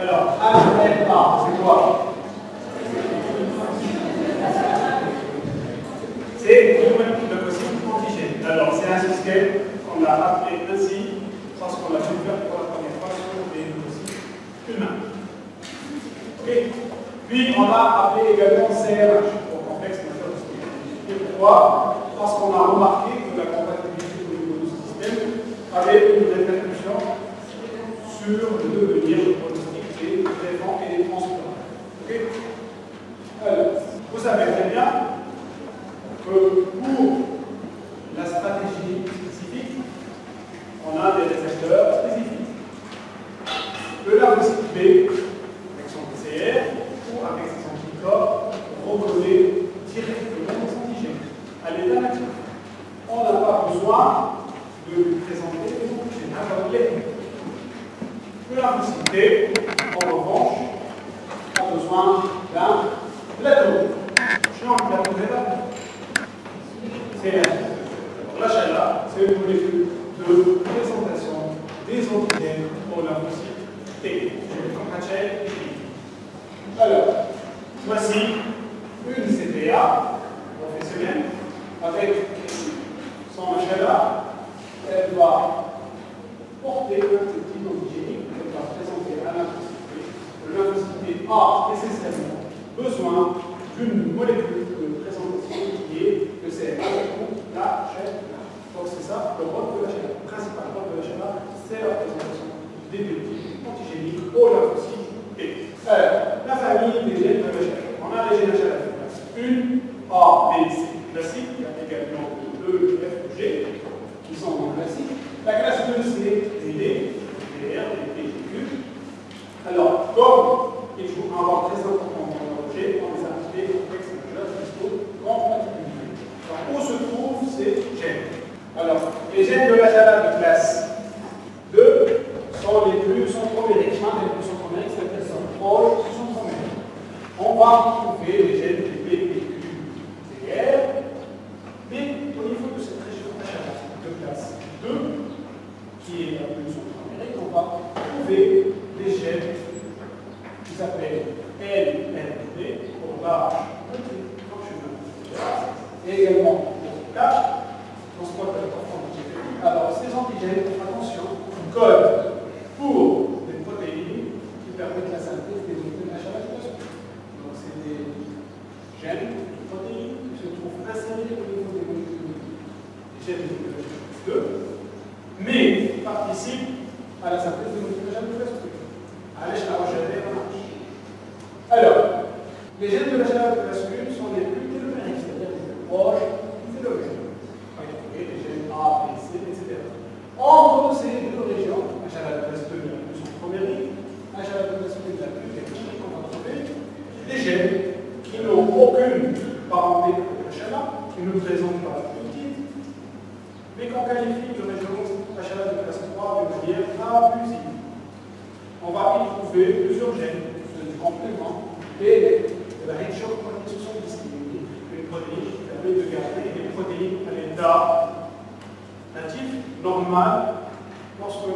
Alors, HMA, c'est quoi? C'est le possible antigène. Alors, c'est un système qu'on a appelé ainsi parce qu'on l'a découvert pour la première fois sur des fossiles humains. Okay. Puis, on a appelé également CRH, pour complexe majeur de Pourquoi? Parce qu'on a remarqué que la compatibilité au niveau du système avait une répercussion sur le devenir de et des transports. Vous savez très bien que pour la stratégie spécifique, on a des récepteurs spécifiques. Le larvus avec son PCR ou avec ses anticorps, reconnaît directement les antigènes à l'état naturel. On n'a pas besoin Alors, ces antigènes, On va y trouver plusieurs gènes, du complément et eh ben, la richesse sont distribuées. Une protéine qui permet de garder les protéines à l'état natif, normal, lorsque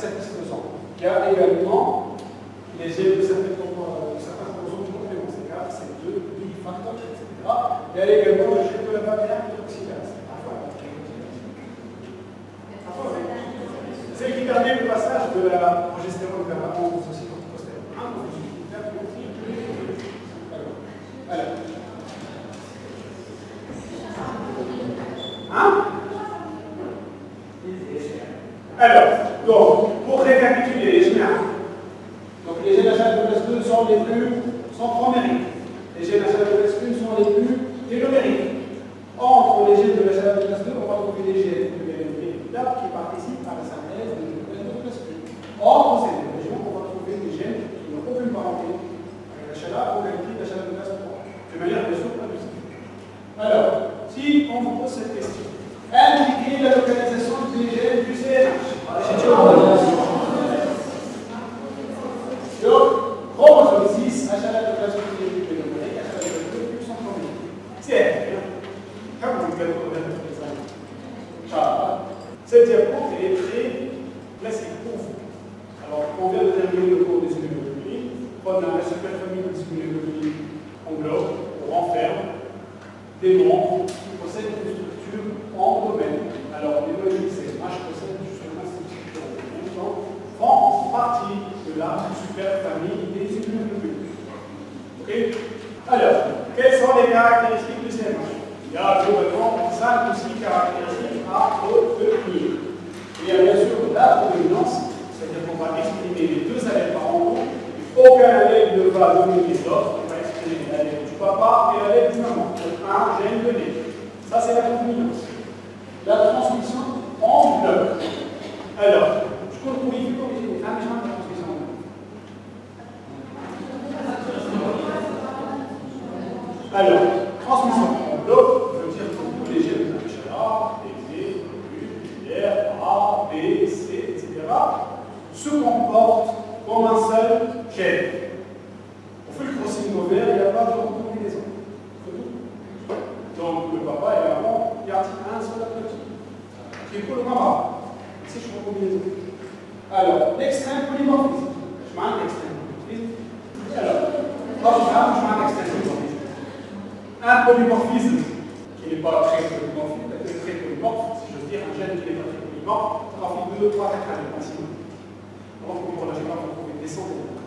satisfaisant, car également, les élèves de certaines certains c'est-à-dire c'est 2 bifacteurs, etc. Il y a également le gène de la barrière hydroxylase. Ah, c'est qui permet le passage de la progestérone vers la aux sociétés postérieures. Alors. Hein? Alors. Cette diapo est très classique pour vous. Alors, on vient de terminer le cours des immunoglobulines. On a la superfamille des immunoglobulines englobe ou renferme des membres qui possèdent une structure en domaine. Alors, les molécules CMH possèdent justement cette structure en domaine, donc font partie de la superfamille des immunoglobulines. Ok Alors, quelles sont les caractéristiques du CMH Il y a globalement 5 ou 6 caractéristiques à retenir. Il y a bien sûr la dominance, c'est-à-dire qu'on va exprimer les deux allèles par an. Aucun allèle ne va dominer l'autre l'allèle du papa et l'allèle du maman. Donc un gène donné. Ça, c'est la dominance. La transmission en bloc. Alors, je compte pour y comme il la transmission en bloc. Alors, transmission. En bloc veut dire que tous les gènes de HLA, B, U, A, B, C, etc., se comportent comme un seul gène. On fait le crossing ovaire, il n'y a pas de recombinaison. Donc le papa et la maman gardent un seul petit. Qui est pour le maman. C'est une recombinaison. Alors, l'extrême polymorphisme. Je m'en l'extrême polymorphisme. Alors, je m'en l'extrême polymorphisme. Un polymorphisme qui n'est pas très polymorphique, très polymorphe, si je veux dire, un gène qui n'est pas très polymorphe, ça va faire 2, 3, 4 années maximum. Donc, pour la schéma, on va trouver des centaines.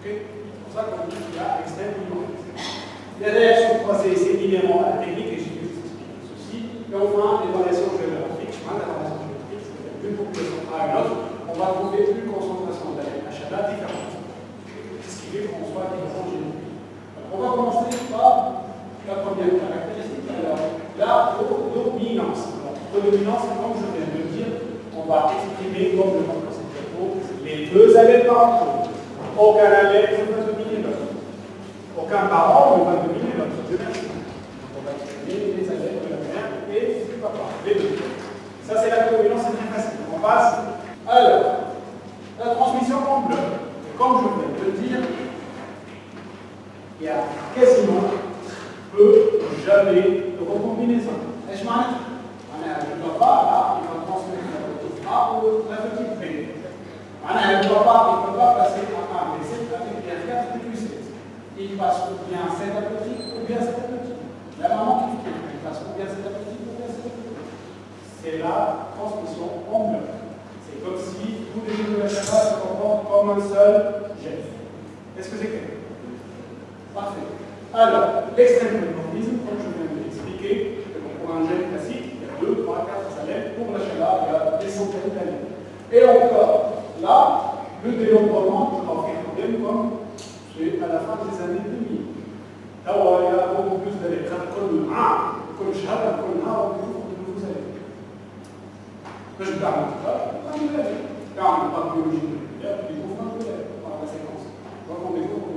Ok ça qu'on dit qu'il y a extrême Les réactions croisées, c'est inhérent à la technique, et j'ai dû vous expliquer ceci. Et enfin, les variations géographiques, chemin de la variation géographique, c'est-à-dire d'une population à une autre, on va trouver une concentration d'HLA différente. C'est ce qui fait qu'on soit différents génomiques. On va commencer par la première caractéristique, alors la dominance. La dominance, comme je viens de le dire, on va exprimer comme le montre cette diapo les deux allèles parentaux. Aucun allèle ne va dominer l'autre. Aucun parent ne va dominer l'autre. On va exprimer les allèles de la mère et du papa, les deux. Ça, c'est la dominance, c'est très facile. On passe. Alors, la transmission en bleu. Comme je viens de le dire, il y a quasiment peu, jamais de recombinaison. Est-ce que pas, là, il va transmettre la petite A ou la petite B. Doit pas, il ne peut pas passer à A, B, C avec bien 4 plus 7. Il passe ou bien 7 à petit ou bien 7 à petit. La maman qui fait, il passe ou bien 7 à petit ou bien 7 à petit. C'est la transmission en bloc. C'est comme si tous les jours de la Shabbat se comportent comme un seul geste. Est-ce que c'est clair Parfait. Alors, l'extrême conformisme, comme je viens de l'expliquer, pour un gène classique, il y a 2, 3, 4 salèves, pour la Shabbat, il y a des centaines d'années. Et encore, là, le dénombrement, je m'en fais problème comme c'est à la fin des années 2000. Là, il y a beaucoup plus d'années. Comme comme Shabbat, comme Nara, vous savez. Je ne parle pas, je ne parle pas car on n'a pas biologique de il de par la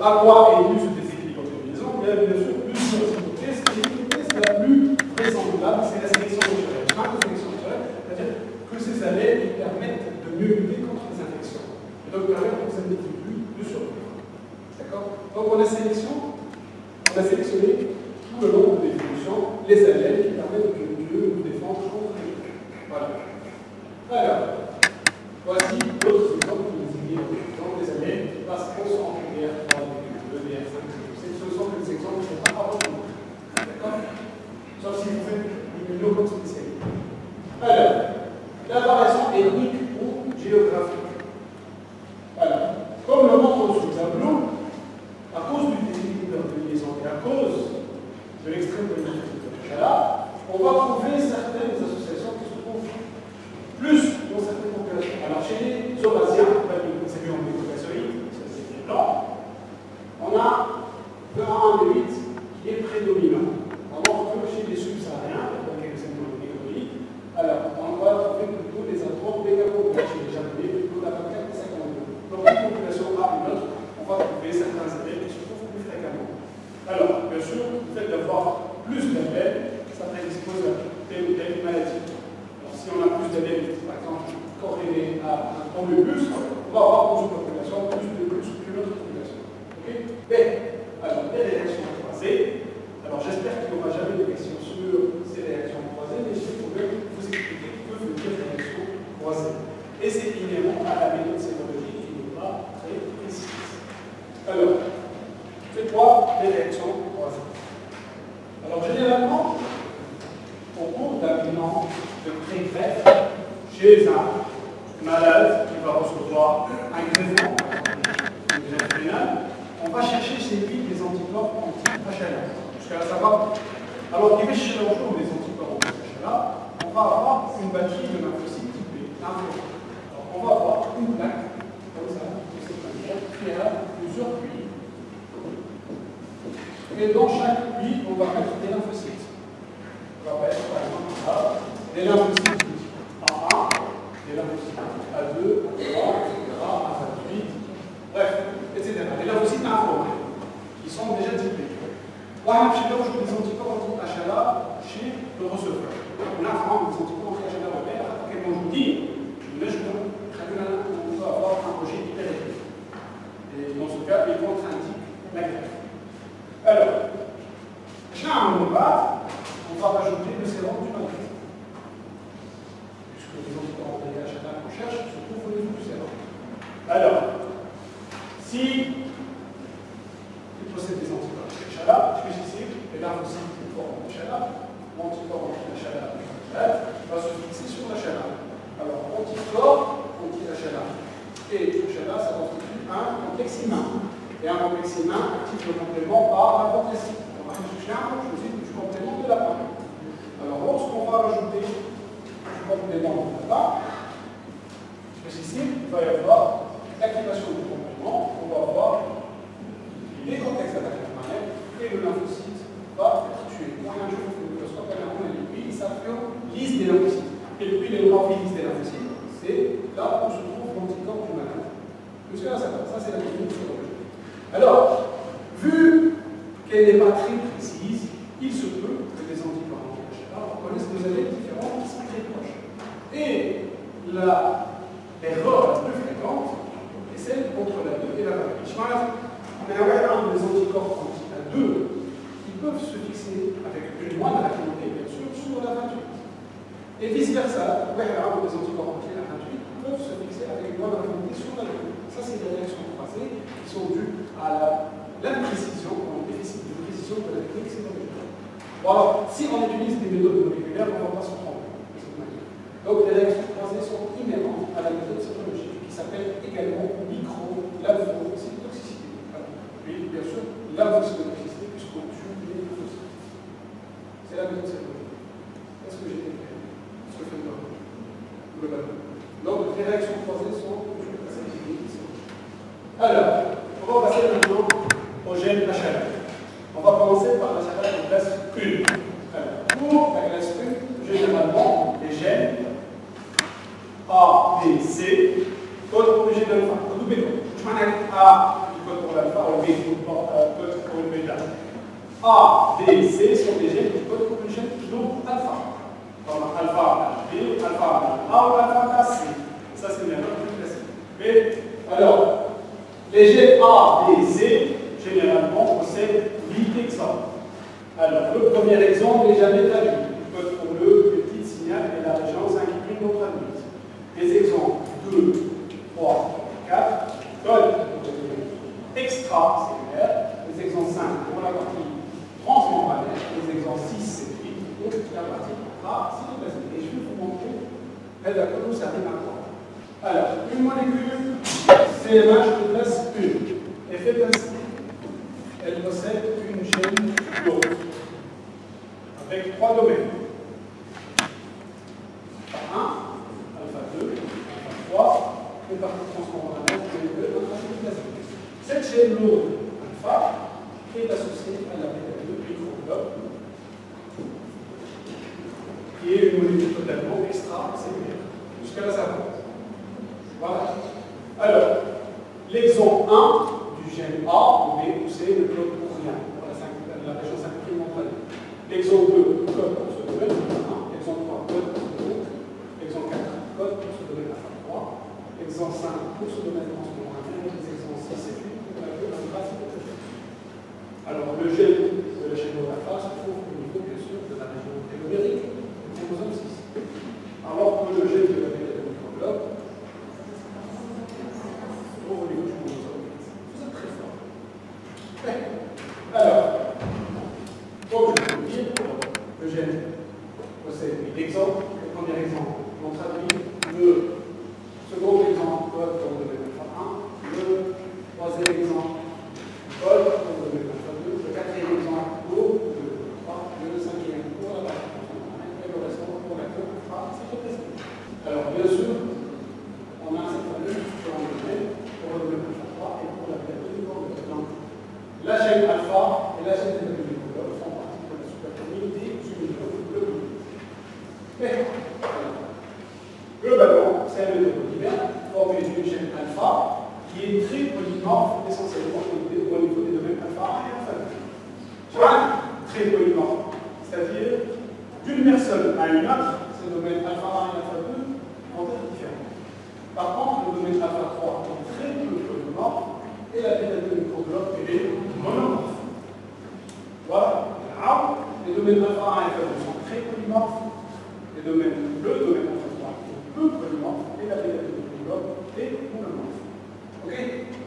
avoir et nu ce déséquilibre entre combinaisons, mais bien sûr, plusieurs similarités. Ce qui est la plus vraisemblable, c'est la sélection naturelle. La sélection naturelle, c'est-à-dire que ces allées permettent de mieux lutter contre les infections. Et donc permettent aux individus de survivre. D'accord? Donc on a sélection, on a sélectionné Alors généralement, au cours d'un bilan de prégreffe chez un malade qui va recevoir un greffon, une on va chercher chez lui des anticorps anti-HLA. Jusqu'à là, ça va. Alors qu'il est chez anticorps anti-HLA, on va avoir une batterie de lymphocytes typés. Alors on va avoir une plaque, comme ça, de cette manière, qui Et dans chaque nuit, on va mettre des lymphocytes. On va mettre par exemple là, des lymphocytes. These miracles, they will be the office que Alors, le premier exemple n'est jamais traduit. Peuple pour le, petit signal et la régence inquiétude notre analyse. Des exemples. Alors, l'exemple 1,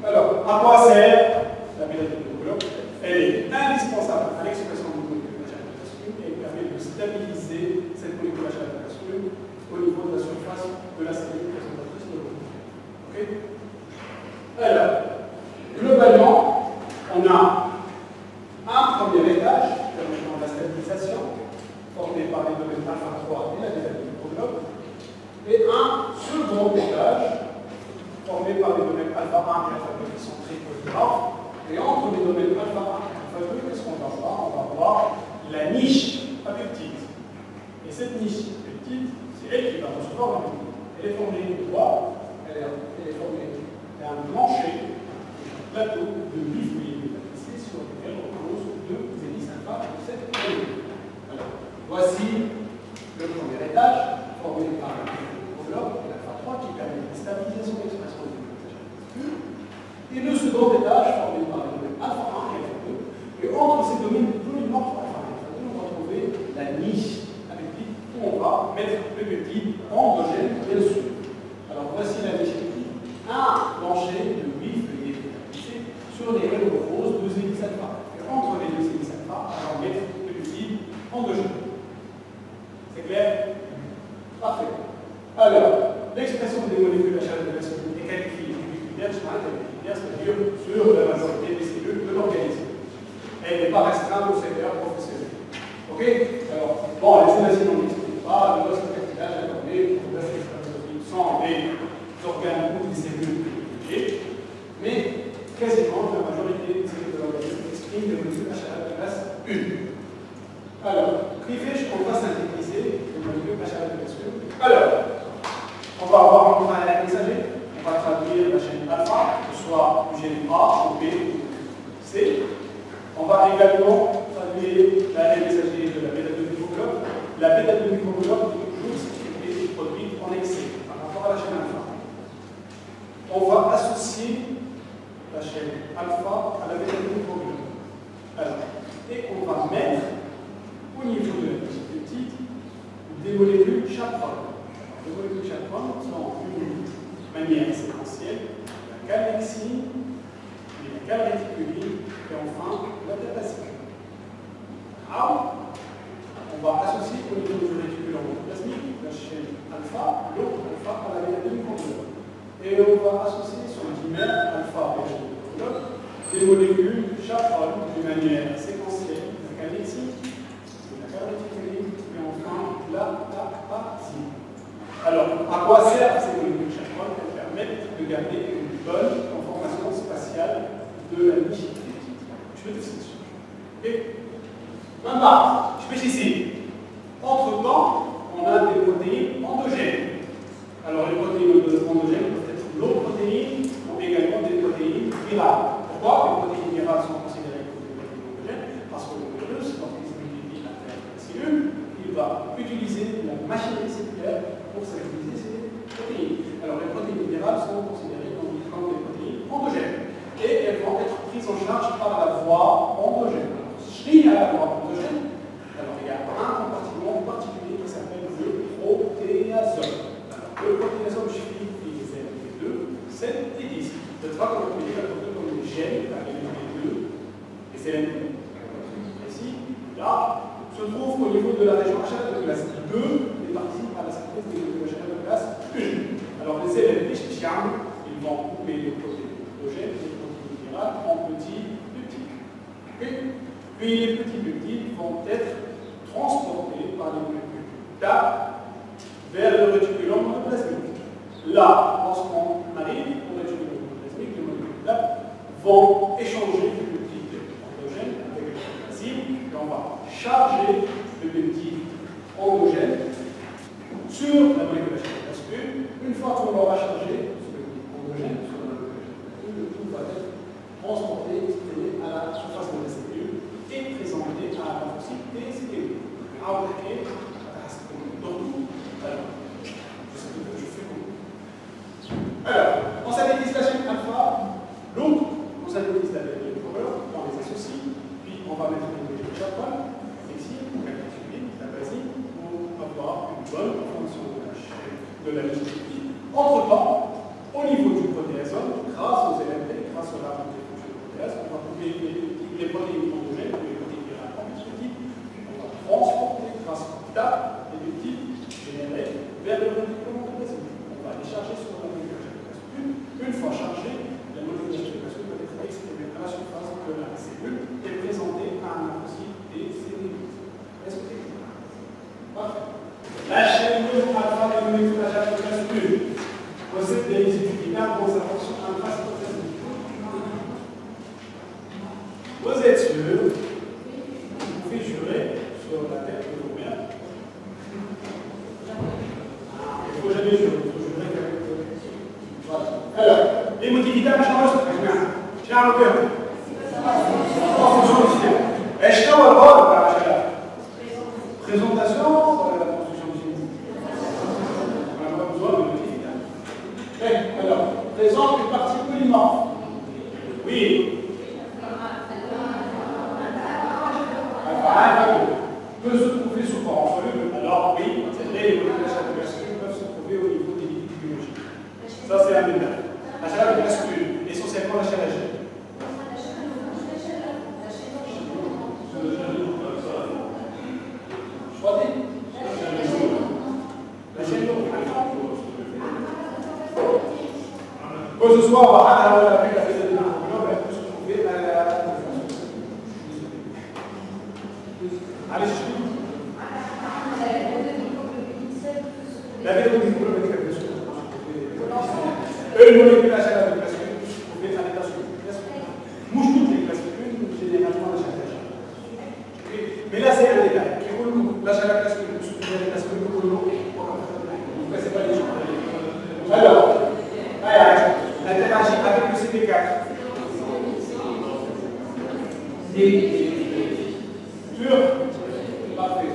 Alors, à quoi sert la méthode de Coulomb Elle est indispensable à l'expression d'une molécule d'achat de la et permet de stabiliser cette molécule de la au niveau de la surface de la cellule. voici le premier étage, formé par le bloc et la fin 3 qui permet de stabiliser son expression de Et le second étage, Sim, eu associé au niveau de l'électricule endoplasmique, la chaîne alpha, l'autre alpha à la mélanine contrôleur. Et on va associer sur le dimère alpha et contrôleur des molécules chaperones d'une manière séquentielle, la calétine, la calétine, et enfin la tapatine. Alors, à quoi servent ces molécules chaperones Elles permettent de garder une bonne sur la molécule H1 Une fois qu'on l'aura chargé, la le tout va être transporté à la surface de Gracias. Ça, c'est un ménage. La chaleur est essentiellement la chaleur Que ce soit Sûr Parfait.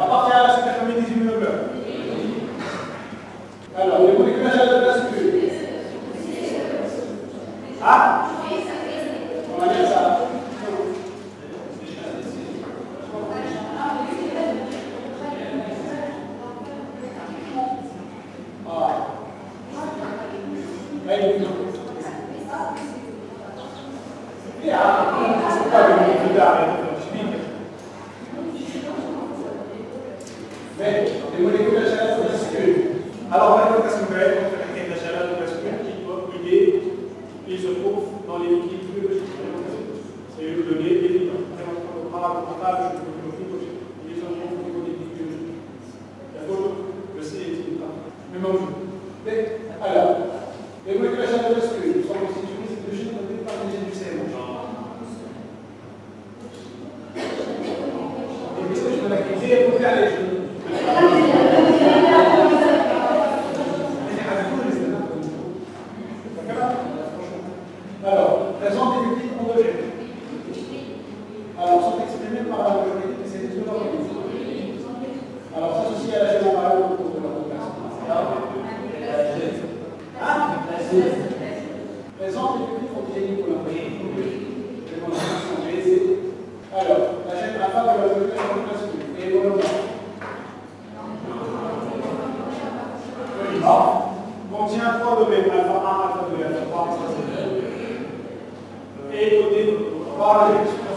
Appartient à la superfamille des immunoglobes. Alors, les molécules à chaleur de la structure. Ah On va dire ça. Ah. Allez, non. Ja, c'est pas le plus tard, Mais les molécules de chaleur se basculent. Alors, on va voir ce qu'on peut être contre laquelle la chaleur se bascule, qui doit brûler, il se trouve dans les liquides biologiques. C'est le donné évident. On prend la portable, je peux vous le Il se trouve au niveau des liquides biologiques. La photo, le C est une Mais alors, les molécules de chaleur se basculent sont constituées de gènes notés par les gènes du cerveau. Et qu'est-ce que je vais l'activer pour faire les jeux Alors, présente des multiples endogènes. Alors, sont exprimés par la majorité des cellules de l'organisme. Alors, s'associer à la gène embryon au cours de la population. Hein Présente des multiples photogéniques pour l'embryon. Les conditions sont baissées. Alors, la gène alpha de la population masculine et monomorphe. contient trois domaines, alpha 1, alpha 2, alpha 3, alpha 7, et codé par